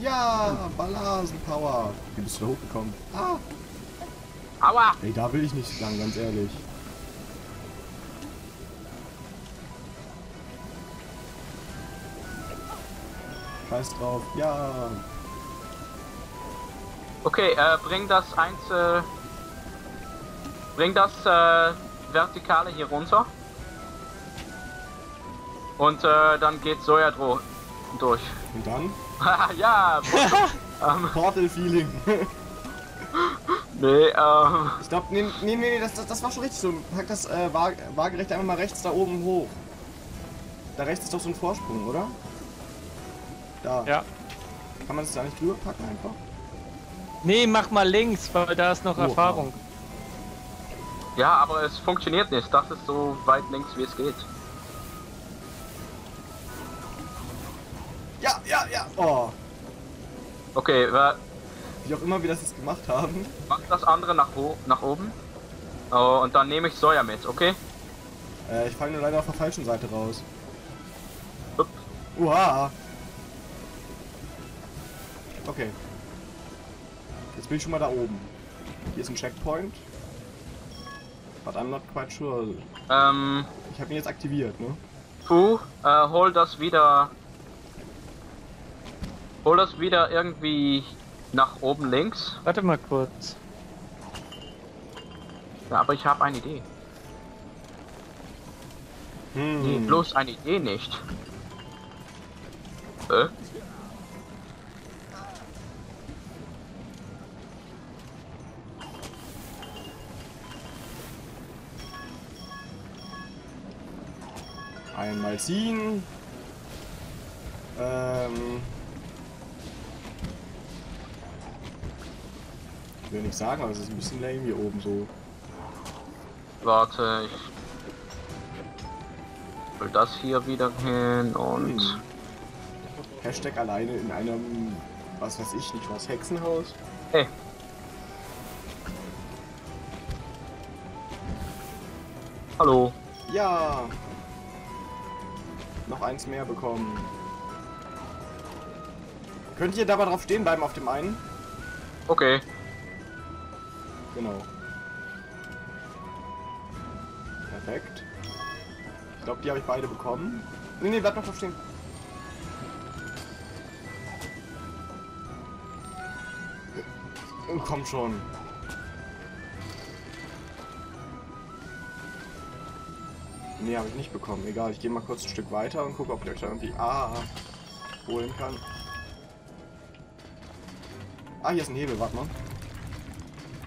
Ja, Ballasenpower. Wie bist du da hochgekommen? Ah. Aua! Ey, da will ich nicht lang, ganz ehrlich. Scheiß drauf. Ja. Okay, äh, bring das Einzel... Bring das äh, Vertikale hier runter. Und äh, dann geht Soja dro- durch. Und dann? ja, ähm, Portal-Feeling. nee, ähm, Ich glaube, nee, nee, nee, das, das, das war schon richtig so. Pack das äh, waag- waagerecht einfach mal rechts da oben hoch. Da rechts ist doch so ein Vorsprung, oder? Da. Ja. Kann man das da nicht drüber packen einfach? Nee, mach mal links, weil da ist noch Oha. Erfahrung. ja, aber es funktioniert nicht. Das ist so weit links, wie es geht. Oh. Okay, äh, Wie auch immer wir das jetzt gemacht haben. mach das andere nach, nach oben. Oh, und dann nehme ich Soja mit, okay? Äh, ich falle nur leider auf der falschen Seite raus. Upp. Uha. Okay. Jetzt bin ich schon mal da oben. Hier ist ein Checkpoint. But I'm not quite sure. Ähm, Ich habe ihn jetzt aktiviert, ne? Puh, äh, hol das wieder. Hol das wieder irgendwie nach oben links. Warte mal kurz. Ja, aber ich habe eine Idee. Hm. Nee, bloß eine Idee nicht. Äh? Einmal ziehen. Ähm. Will nicht sagen, aber es ist ein bisschen lame hier oben so. Warte, ich will das hier wieder hin und Hm. Hashtag alleine in einem, was weiß ich nicht was, Hexenhaus. hey, hallo. Ja. Noch eins mehr bekommen. Könnt ihr dabei drauf stehen bleiben auf dem einen? Okay, Genau. Perfekt. Ich glaube, die habe ich beide bekommen. Nee, nee, bleib noch drauf stehen. Oh, komm schon. Nee, habe ich nicht bekommen. Egal, ich gehe mal kurz ein Stück weiter und gucke, ob ich euch da irgendwie A holen kann. Ah, hier ist ein Hebel, warte mal.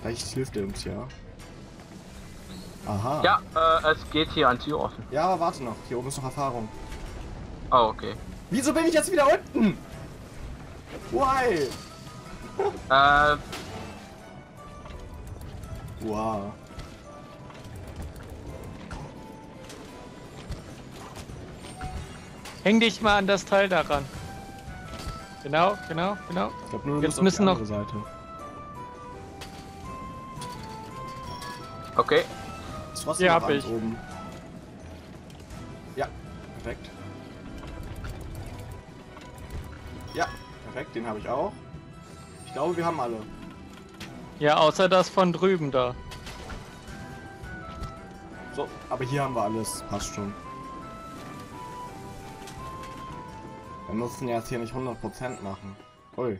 Vielleicht hilft er uns ja. Aha. ja, äh, es geht hier ein Tür offen. Ja, aber warte noch. Hier oben ist noch Erfahrung. Oh, okay. Wieso bin ich jetzt wieder unten? Why? Äh, Wow. Häng dich mal an das Teil daran. Genau, genau, genau. Ich glaube nur, du Jetzt musst auf müssen die noch- andere Seite. Okay. Trotzdem Hier noch hab ich. oben. Ja, perfekt. Ja, perfekt, den habe ich auch. Ich glaube, wir haben alle. Ja, außer das von drüben da. So, aber hier haben wir alles. Passt schon. Wir müssen jetzt hier nicht 100% machen. Ui.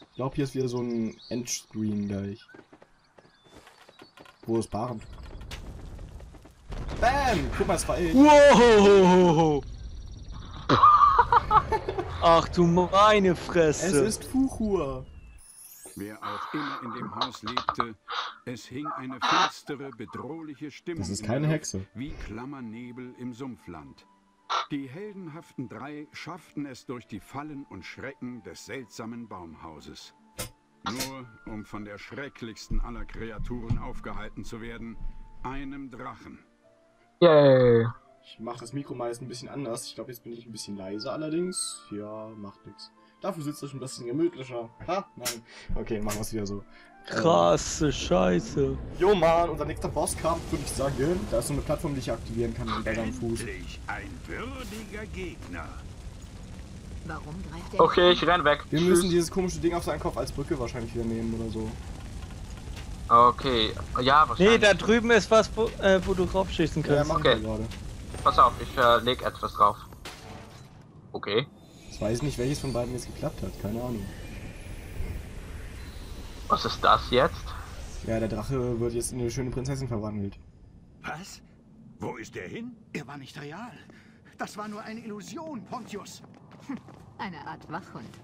Ich glaube, hier ist wieder so ein Endscreen gleich. Wo ist Barend? Bam! Guck mal, es war ich. Wow! Ach du meine Es Fresse. ist Fuchur. Wer auch immer in dem Haus lebte, es hing eine finstere, bedrohliche Stimmung Das ist in keine Hexe. Wie Klammernebel im Sumpfland. Die heldenhaften drei schafften es durch die Fallen und Schrecken des seltsamen Baumhauses. Nur um von der schrecklichsten aller Kreaturen aufgehalten zu werden, einem Drachen. Yay. Ich mache das Mikro mal jetzt ein bisschen anders. Ich glaube, jetzt bin ich ein bisschen leiser allerdings. Ja, macht nichts. Dafür sitzt es ein bisschen gemütlicher. Ha, nein. Okay, machen wir es wieder so. Krasse Scheiße. Jo, Mann, unser nächster Bosskampf, würde ich sagen. Da ist so eine Plattform, die ich aktivieren kann bei deinem Fuß. Endlich ein würdiger Gegner. Warum greift er Okay, ich renn weg. Wir Tschüss. müssen dieses komische Ding auf seinen Kopf als Brücke wahrscheinlich wieder nehmen oder so. Okay, ja, Nee, wahrscheinlich. da drüben ist was, wo, äh, wo du draufschießen Ja, kannst. machen Okay. wir gerade. Pass auf, ich äh, leg etwas drauf. Okay. Ich weiß nicht, welches von beiden jetzt geklappt hat. Keine Ahnung. Was ist das jetzt? Ja, der Drache wird jetzt in eine schöne Prinzessin verwandelt. Was? Wo ist er hin? Er war nicht real. Das war nur eine Illusion, Pontius. Eine Art Wachhund?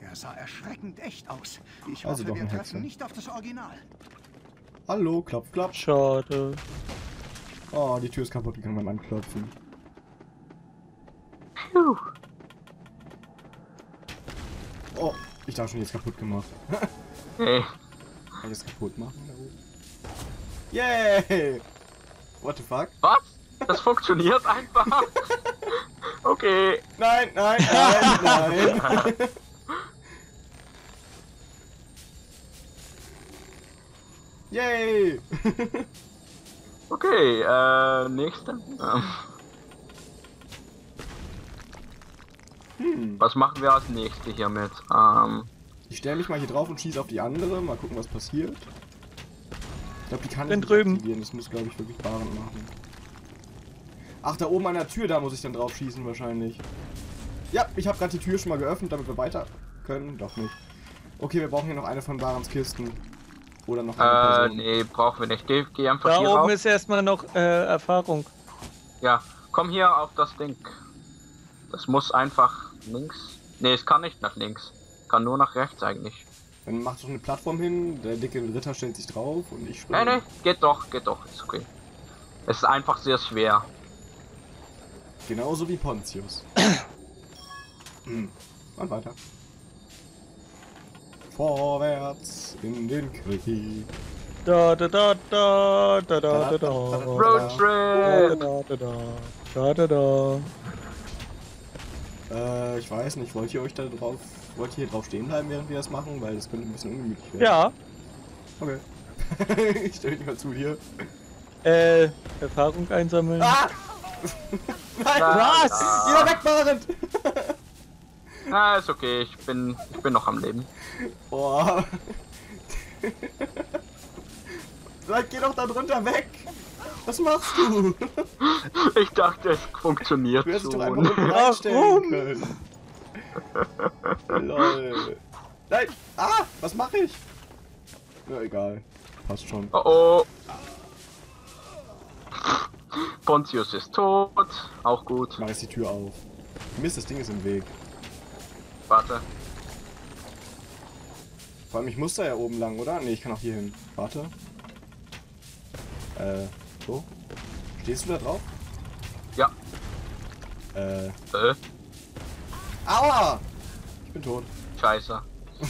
Er sah erschreckend echt aus. Ich Also hoffe, doch wir ein treffen nicht auf das Original. Hallo, klopf, klopf. Schade. Oh, die Tür ist kaputt gegangen beim Anklopfen. Puh. Oh, ich dachte schon, jetzt kaputt gemacht. Hey. Kann ich das kaputt machen? Yay! What the fuck? Was? Das funktioniert einfach? Okay. Nein, nein, nein, nein. Yay! Okay, äh, nächste. Ähm. Hm. Was machen wir als nächste hiermit? Ähm, Ich stelle mich mal hier drauf und schieße auf die andere. Mal gucken, was passiert. Ich glaube, die kann ich nicht drüben. aktivieren. Das muss, glaube ich, wirklich Barend machen. Ach, da oben an der Tür, da muss ich dann drauf schießen wahrscheinlich. Ja, ich habe gerade die Tür schon mal geöffnet, damit wir weiter können. Doch nicht. Okay, wir brauchen hier noch eine von Barens Kisten. Oder noch eine äh, Person. nee, brauchen wir nicht. Geh, geh einfach Da hier oben rauf. ist erstmal noch äh, Erfahrung. Ja, komm hier auf das Ding. Das muss einfach links. Nee, es kann nicht nach links. Kann nur nach rechts eigentlich. Dann macht doch eine Plattform hin, der dicke Ritter stellt sich drauf und ich Nee, springe. nee, geht doch, geht doch, ist okay. Es ist einfach sehr schwer. Genauso wie Pontius. hm. Und weiter. Vorwärts in den Krieg. Da da da da da da da da. Roadtrip! Da da da da da da. Äh, ich weiß nicht, wollt ihr euch da drauf, wollt ihr hier drauf stehen bleiben, während wir das machen? Weil das könnte ein bisschen ungemütlich werden. Ja, Okay. ich stell dich mal zu dir. äh, Erfahrung einsammeln. Ah! Nein! Was? Jeder wegfahren! Na, ist okay, ich bin, ich bin noch am Leben. Boah. Sag, geh doch da drunter weg! Was machst du? Ich dachte, es funktioniert Du hättest schon. einfach unten Warum? können. Lol. Nein! Ah! Was mache ich? Ja, egal. Passt schon. Oh oh. Pontius ist tot. Auch gut. Ich mache jetzt die Tür auf. Mist, das Ding ist im Weg. Warte. Vor allem, ich muss da ja oben lang, oder? Ne, ich kann auch hier hin. Warte. Äh, so. Stehst du da drauf? Ja. Äh, Äh, aua! Ich bin tot. scheiße.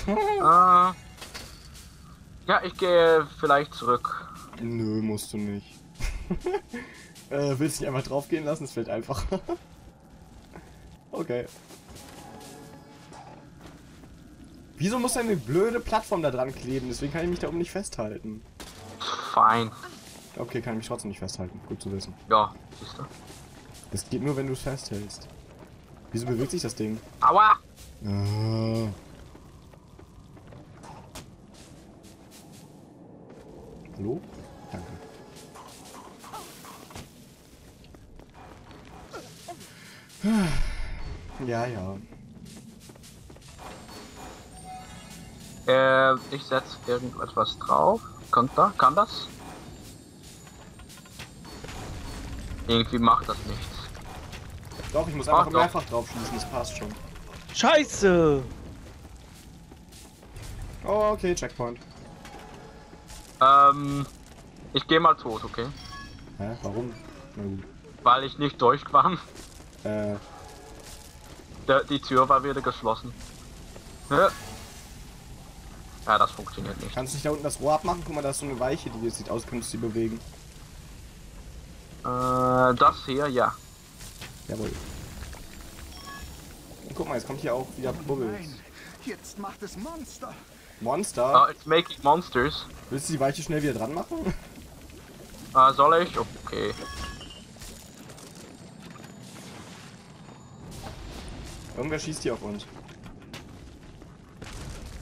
äh, ja, ich gehe vielleicht zurück. Nö, musst du nicht. äh, willst du nicht einfach draufgehen lassen? Es fällt einfach. okay. Wieso muss eine blöde Plattform da dran kleben? Deswegen kann ich mich da oben nicht festhalten. Fein. Okay, kann ich mich trotzdem nicht festhalten. Gut zu wissen. Ja, siehst du. Das geht nur, wenn du es festhältst. Wieso bewegt sich das Ding? Aua! Ah. Hallo? Ja, ja. Äh, ich setze irgendetwas drauf. Kann, da, kann das? Irgendwie macht das nichts. Doch, ich muss Ach, einfach doch. mehrfach drauf schießen, das passt schon. Scheiße! Oh, okay, Checkpoint. Ähm, ich gehe mal tot, okay? Hä, warum? Na gut. Weil ich nicht durchkam. Äh, Der, die Tür war wieder geschlossen. Ja. ja, das funktioniert nicht. kannst du nicht da unten das Rohr abmachen? Guck mal, da ist so eine Weiche, die sieht aus, könntest du sie bewegen. Äh, das hier, ja. Jawohl. Und guck mal, jetzt kommt hier auch wieder Bubbles. Nein, jetzt macht es Monster. Monster? Uh, it's making monsters. Willst du die Weiche schnell wieder dran machen? Äh, soll ich? Okay. Irgendwer schießt hier auf uns.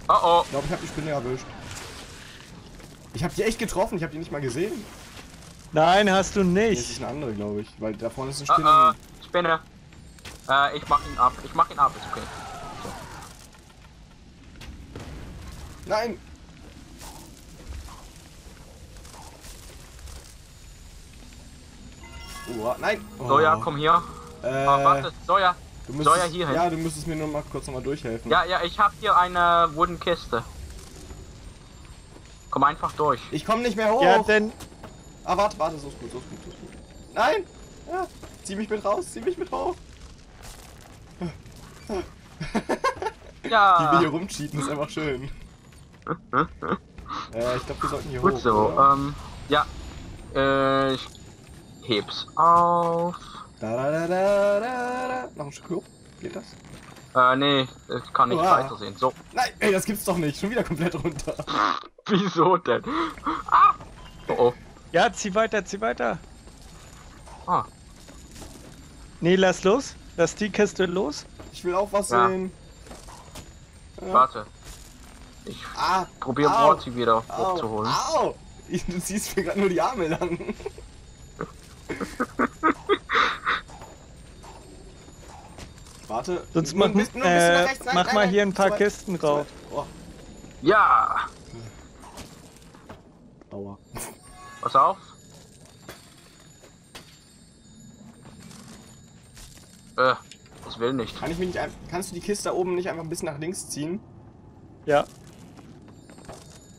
Oh oh. Ich glaube, ich habe die Spinne erwischt. Ich habe die echt getroffen, ich habe die nicht mal gesehen. Nein, hast du Nee, nicht. ist eine andere, glaube ich. Weil da vorne ist eine Uh, Spinne. uh, Spinne. Äh, ich mach ihn ab. Ich mach ihn ab, ist okay. Nein! Oh, nein! Oh. Soja, komm hier. Äh, Ah, warte, Soja. Du müsstest, Soja hier hin. Ja, du müsstest mir nur mal kurz nochmal durchhelfen. Ja, ja, ich hab hier eine Wooden Kiste. Komm einfach durch. Ich komme nicht mehr hoch! Ja, denn Ah, warte, warte, so ist gut, so ist gut, so ist gut. Nein! Ja, zieh mich mit raus, zieh mich mit hoch! Wie wir Ja, hier rumcheaten, ist einfach schön. äh, ich glaube, wir sollten hier gut hoch. so. oder? Ähm, ja. Äh, ich heb's auf. Da, da, da, da, da, da. Noch ein Stück hoch. Geht das? Äh, nee, ich kann nicht Uah. weitersehen. So. Nein, ey, das gibt's doch nicht. Schon wieder komplett runter. Wieso denn? Ah! Oh oh. ja, zieh weiter, zieh weiter. Ah. Nee, lass los. Lass die Kiste los. Ich will auch was Ja. sehen. Ja. Warte. Ich Ah, probiere. Morty wieder au, hochzuholen. au. Ich- Du ziehst mir gerade nur die Arme lang. Warte. Sonst nur mach, nur bisschen äh, nach rechts. Nein, mach nein, mal nein, hier ein paar Kisten drauf. Oh, Ja! aua. Pass auf. Äh, ich will nicht. Kann ich mich nicht Kannst du die Kiste da oben nicht einfach ein bisschen nach links ziehen? Ja.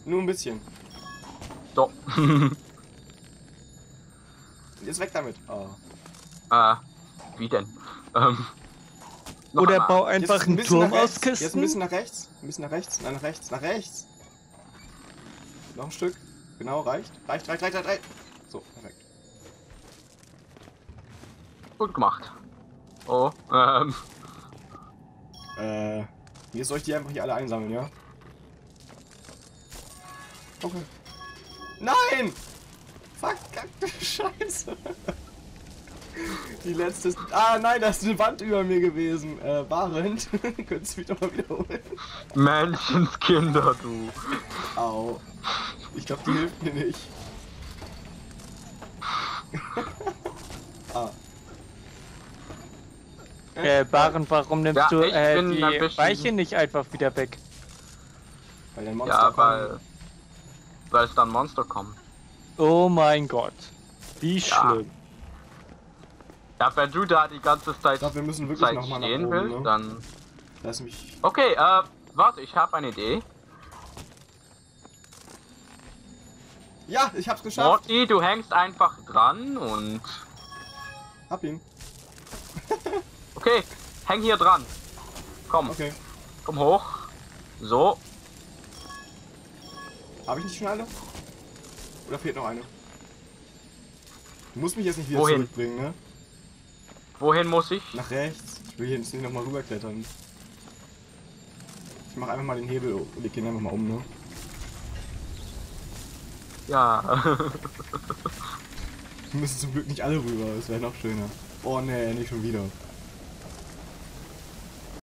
Nur ein bisschen. So. Jetzt weg damit. Oh. äh, wie denn? Ähm. Noch Oder einmal. bau Jetzt einfach ein einen bisschen Turm nach rechts. aus Jetzt ein Kisten. bisschen nach rechts. Ein bisschen nach rechts. Nein, nach rechts. Nach rechts. Noch ein Stück. Genau, reicht. Reicht, reicht, reicht, reicht, reicht. So, perfekt. Gut gemacht. Oh, ähm. Äh, jetzt soll ich die einfach hier alle einsammeln, ja? Okay. Nein! Verkackte Scheiße. Die letzte. Ah, nein, da ist eine Wand über mir gewesen. Äh, Barend. Könntest du mich doch mal wiederholen? Menschenskinder, du. Au. Ich glaube, die hilft mir nicht. ah. Äh, Baren, warum nimmst Ja, du äh, die Weiche nicht einfach wieder weg? Weil der Monster Ja, kommt. weil. Weil es dann Monster kommen. Oh mein Gott. Wie schlimm. Ja, wenn du da die ganze Zeit, Ich glaube, wir müssen wirklich Zeit nochmal nach stehen oben, willst, ne? dann. Lass mich... Okay, äh, warte, ich habe eine Idee. Ja, ich hab's geschafft. Morty, du hängst einfach dran und. Hab ihn. Okay, häng hier dran. Komm, Okay. komm hoch. So, Habe ich nicht schon alle? Oder fehlt noch eine? Du musst mich jetzt nicht wieder Wohin? zurückbringen, ne? Wohin muss ich? Nach rechts. Ich will hier jetzt nicht nochmal rüberklettern. Ich mach einfach mal den Hebel und leg ihn einfach mal um, ne? Ja. Wir müssen zum Glück nicht alle rüber, das wäre noch schöner. Oh ne, nicht schon wieder.